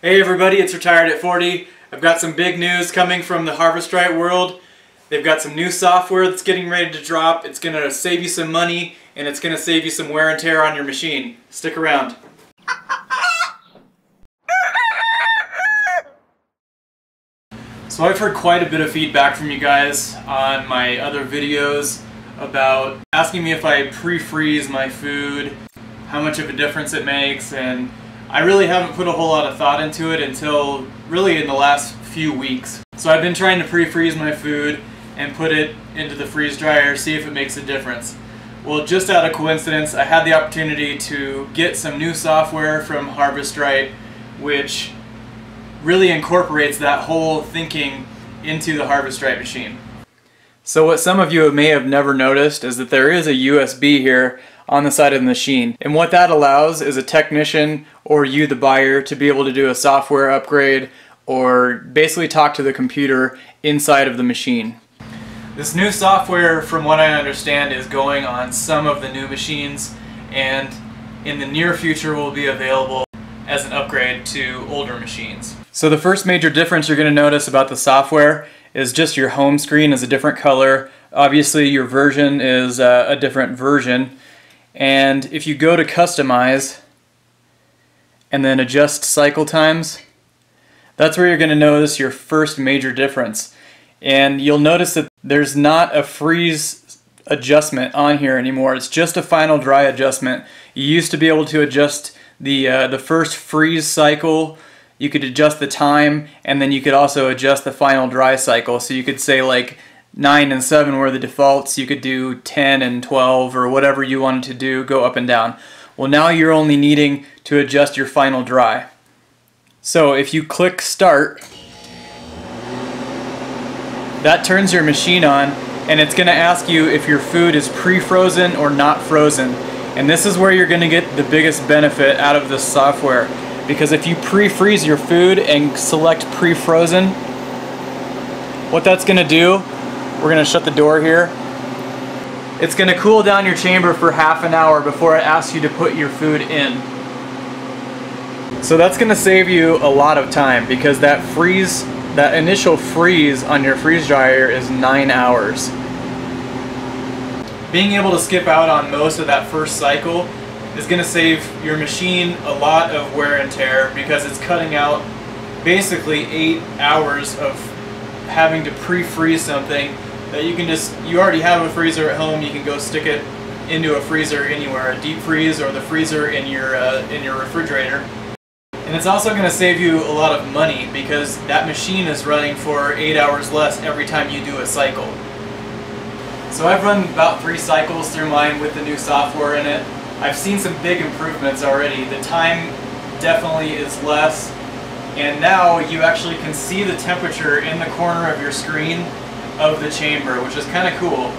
Hey everybody, it's Retired at 40. I've got some big news coming from the Harvest Right world. They've got some new software that's getting ready to drop. It's going to save you some money and it's going to save you some wear and tear on your machine. Stick around. So I've heard quite a bit of feedback from you guys on my other videos about asking me if I pre-freeze my food, how much of a difference it makes, and I really haven't put a whole lot of thought into it until really in the last few weeks. So I've been trying to pre-freeze my food and put it into the freeze dryer, see if it makes a difference. Well, just out of coincidence, I had the opportunity to get some new software from Harvest Right, which really incorporates that whole thinking into the Harvest Right machine. So what some of you may have never noticed is that there is a USB here on the side of the machine. And what that allows is a technician or you, the buyer, to be able to do a software upgrade or basically talk to the computer inside of the machine. This new software, from what I understand, is going on some of the new machines and in the near future will be available as an upgrade to older machines. So the first major difference you're going to notice about the software is just your home screen is a different color. Obviously your version is uh, a different version and if you go to customize and then adjust cycle times, that's where you're going to notice your first major difference. And you'll notice that there's not a freeze adjustment on here anymore. It's just a final dry adjustment. You used to be able to adjust the, uh, the first freeze cycle you could adjust the time and then you could also adjust the final dry cycle so you could say like 9 and 7 were the defaults. You could do 10 and 12 or whatever you wanted to do, go up and down. Well, now you're only needing to adjust your final dry. So if you click Start, that turns your machine on and it's going to ask you if your food is pre-frozen or not frozen. And this is where you're going to get the biggest benefit out of this software. Because if you pre-freeze your food and select pre-frozen, what that's going to do we're going to shut the door here. It's going to cool down your chamber for half an hour before it asks you to put your food in. So that's going to save you a lot of time because that freeze, that initial freeze on your freeze dryer is 9 hours. Being able to skip out on most of that first cycle is going to save your machine a lot of wear and tear because it's cutting out basically 8 hours of having to pre-freeze something that you can just, you already have a freezer at home, you can go stick it into a freezer anywhere, a deep freeze or the freezer in your, uh, in your refrigerator. And it's also going to save you a lot of money because that machine is running for 8 hours less every time you do a cycle. So I've run about 3 cycles through mine with the new software in it. I've seen some big improvements already. The time definitely is less and now you actually can see the temperature in the corner of your screen of the chamber, which is kind of cool.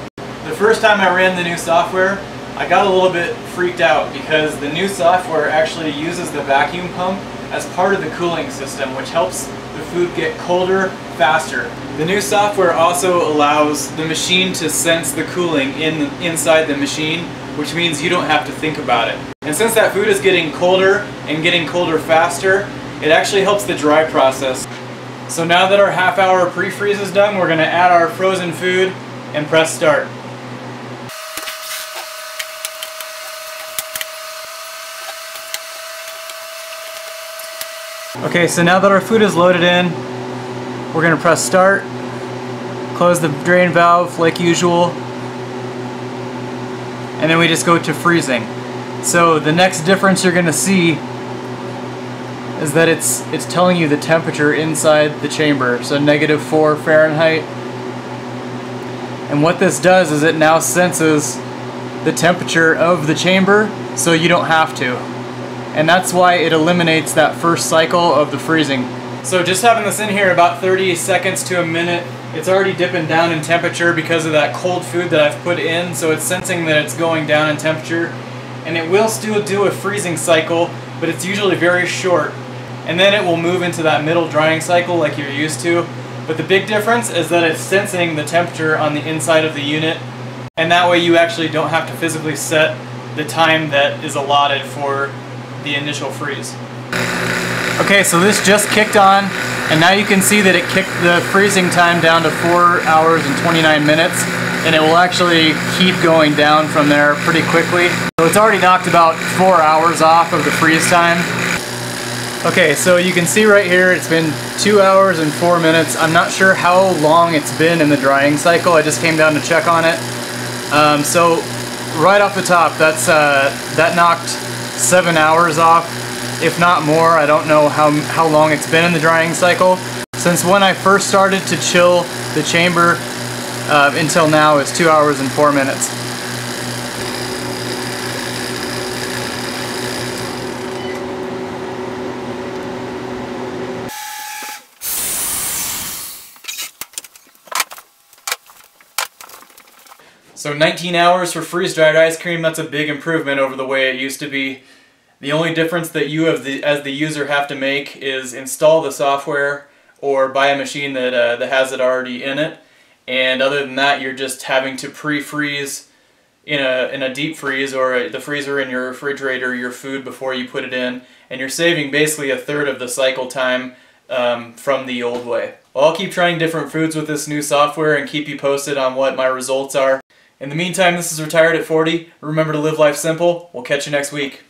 The first time I ran the new software, I got a little bit freaked out because the new software actually uses the vacuum pump as part of the cooling system, which helps the food get colder faster. The new software also allows the machine to sense the cooling in inside the machine, which means you don't have to think about it. And since that food is getting colder and getting colder faster, it actually helps the dry process. So now that our half hour pre-freeze is done, we're going to add our frozen food and press start. Okay, so now that our food is loaded in, we're going to press start, close the drain valve like usual, and then we just go to freezing. So the next difference you're going to see is that it's it's telling you the temperature inside the chamber, so negative 4 Fahrenheit. And what this does is it now senses the temperature of the chamber, so you don't have to. And that's why it eliminates that first cycle of the freezing. So just having this in here about 30 seconds to a minute, it's already dipping down in temperature because of that cold food that I've put in, so it's sensing that it's going down in temperature. And it will still do a freezing cycle, but it's usually very short and then it will move into that middle drying cycle like you're used to. But the big difference is that it's sensing the temperature on the inside of the unit, and that way you actually don't have to physically set the time that is allotted for the initial freeze. Okay, so this just kicked on, and now you can see that it kicked the freezing time down to 4 hours and 29 minutes, and it will actually keep going down from there pretty quickly. So it's already knocked about 4 hours off of the freeze time. Okay, so you can see right here it's been 2 hours and 4 minutes. I'm not sure how long it's been in the drying cycle. I just came down to check on it. Um, so right off the top, that's uh, that knocked 7 hours off if not more. I don't know how, how long it's been in the drying cycle. Since when I first started to chill the chamber uh, until now is 2 hours and 4 minutes. So 19 hours for freeze-dried ice cream, that's a big improvement over the way it used to be. The only difference that you the, as the user have to make is install the software or buy a machine that, uh, that has it already in it. And other than that, you're just having to pre-freeze in a, in a deep freeze or a, the freezer in your refrigerator your food before you put it in. And you're saving basically a third of the cycle time um, from the old way. Well, I'll keep trying different foods with this new software and keep you posted on what my results are. In the meantime, this is Retired at 40. Remember to live life simple. We'll catch you next week.